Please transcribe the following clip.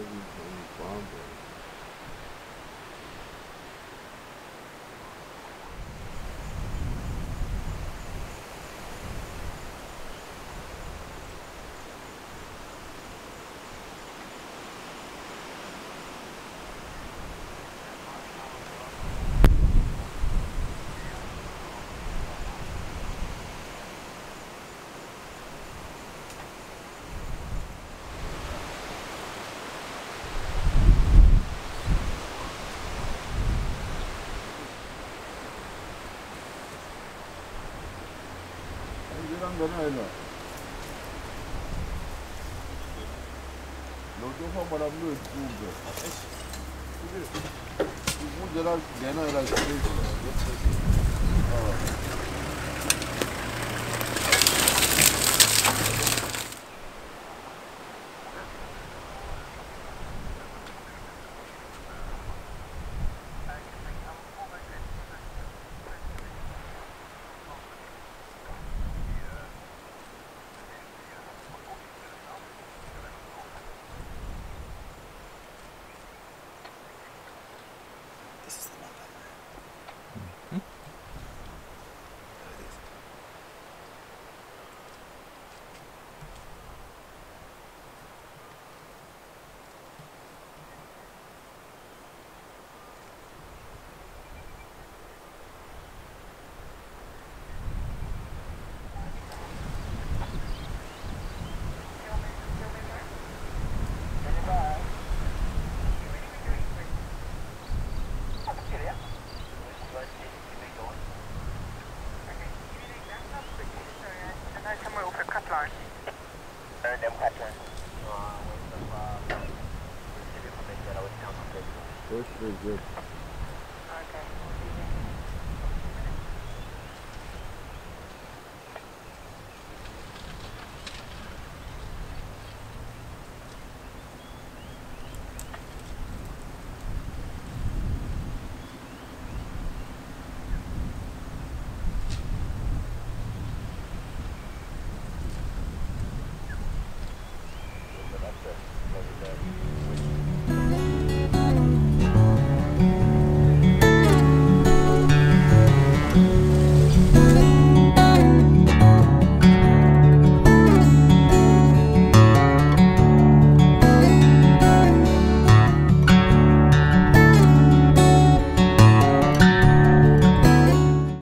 living in Bombay. Eskiden beri öyle. Lotofa paramda ötüldü. Bu kadar genel araştırıyor. Evet. Дождь идет.